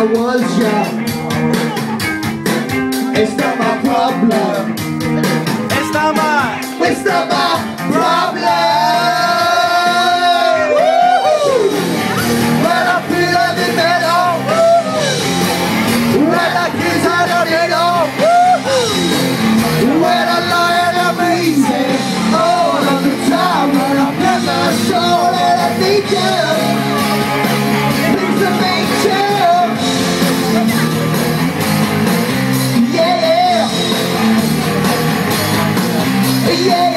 I was young It's not my problem. It's not my It's not my problem. When I feel When I kiss I don't need When I lie and I'm easy. All of the time I I need you. Yeah.